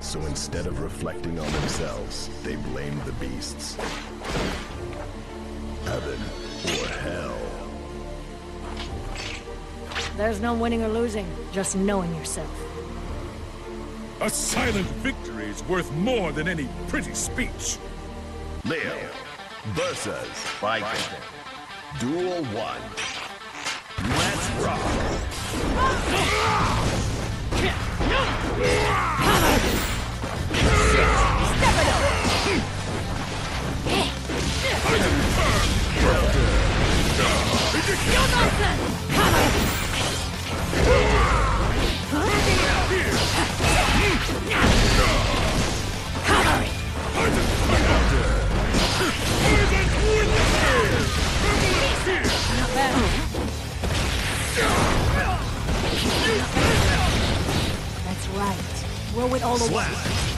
So instead of reflecting on themselves, they blame the beasts. Heaven or hell. There's no winning or losing, just knowing yourself. A silent victory is worth more than any pretty speech. Leo versus Baiken. Duel 1. Let's rock! That's right. We're with all the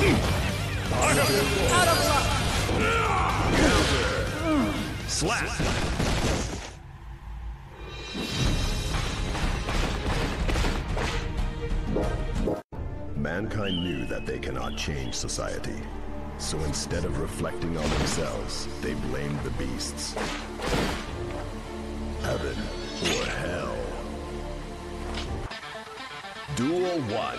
Slap! Mankind knew that they cannot change society. So instead of reflecting on themselves, they blamed the beasts. Heaven or hell. Duel 1.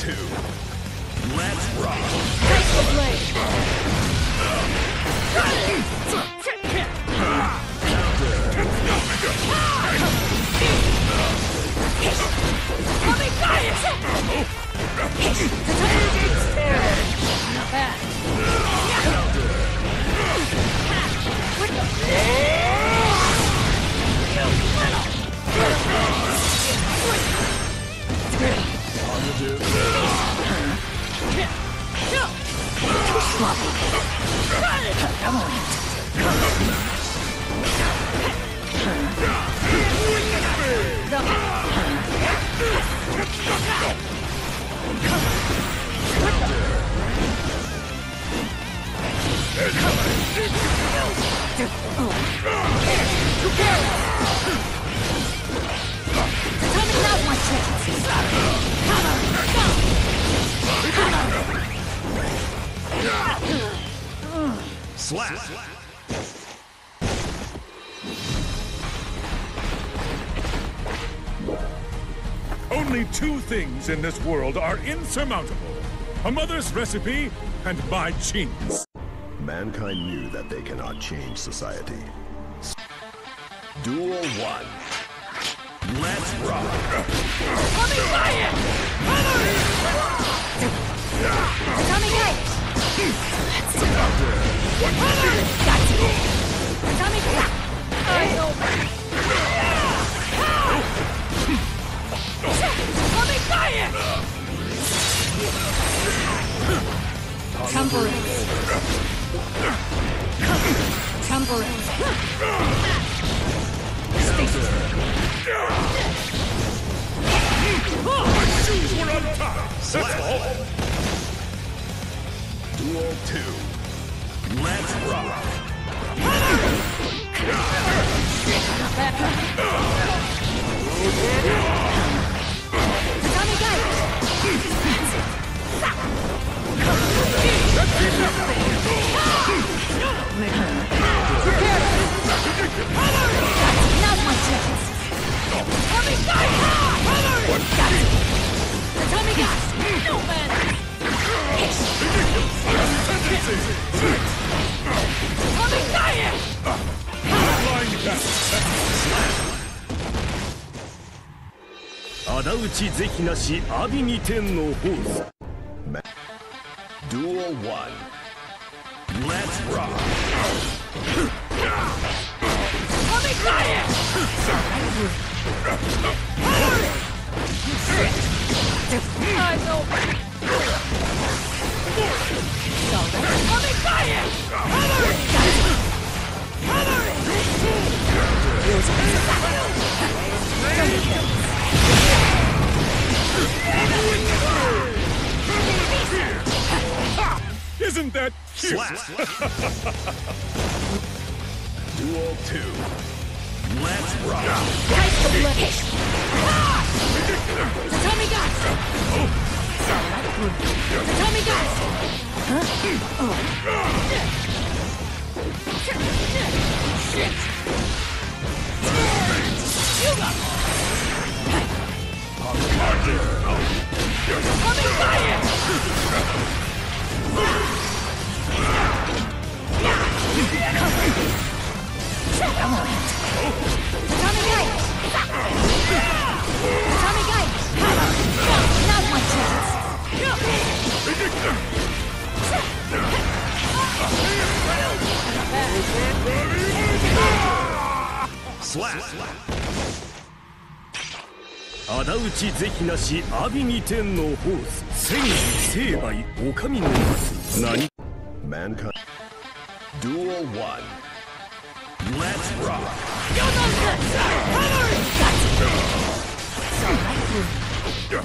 2. Let's rock! Ugh! Slap! Only two things in this world are insurmountable. A mother's recipe and my genes. Mankind knew that they cannot change society. Duel 1. Let's rock! Temperance. Temperance. My shoes were untied. That's all. World 2. Let's rock! 仇討ち是非なし阿炎に天のホース Duel 1. Let's rock! Isn't that cute? Slap! Duel 2. Let's rock! Taste the blood. Tatami Gaeshi! Tatami Gaeshi! Tatami Slap! 仇討ち是非なし阿炎に天のホース千里成敗お上の松何 Mankind. Duel 1. Let's rock! Tatami gas!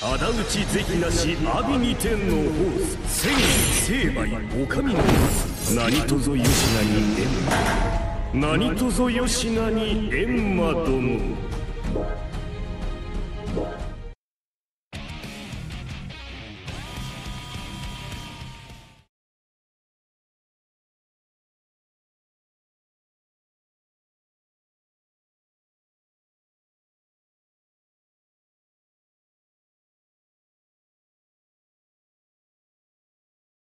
仇討ち是非なし阿炎に天の王千里成敗お上の何とぞ吉名に閻魔何とぞ吉名に閻魔殿。